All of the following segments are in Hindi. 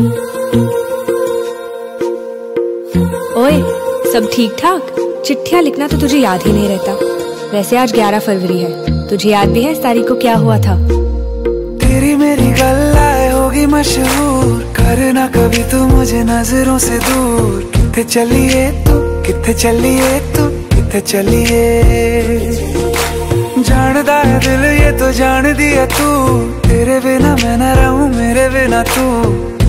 ओए, सब ठीक ठाक चिट्ठियाँ लिखना तो तुझे याद ही नहीं रहता। वैसे आज 11 फरवरी है। तुझे याद भी है इस तारीख को क्या हुआ था? तेरी मेरी गल्लाए होगी मशहूर। करना कभी तू मुझे नज़रों से दूर। कितने चलिए तू? कितने चलिए तू? कितने चलिए? जानदा है दिल ये तो जान दिया तू। तेरे बिना मैं न रहूँ, मेरे बिना तू।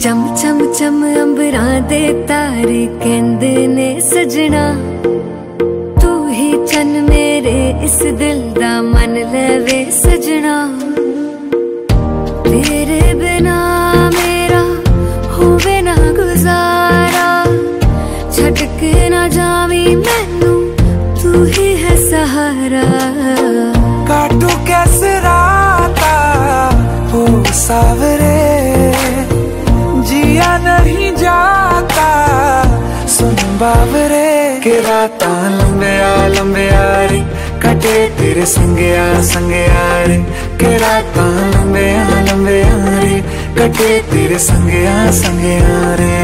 ਚਮ ਚਮ ਚਮ ਅੰਬਰਾਂ ਦੇ ਤਾਰੇ ਕਹਿੰਦੇ ਨੇ ਸਜਣਾ ਤੂੰ ਹੀ ਚੰਨ ਮੇਰੇ ਇਸ ਦਿਲ ਦਾ ਮਨ ਲਵੇ ਸਜਣਾ ਛੱਡ ਕੇ ਨਾ ਜਾਵੀਂ ਮੈਨੂੰ ਤੂੰ ਹੀ ਹੈ ਸਹਾਰਾ ਕਾਟੂ कैसे राता ओ सावरे जिया नहीं जाता सुन बाबरे के रात लंबे आ लंबे आ रे कटे तेरे संगे आ संगे आ रे के रात लंबे आ लंबे आ रे कटे तेरे संगे आ संगे आ रे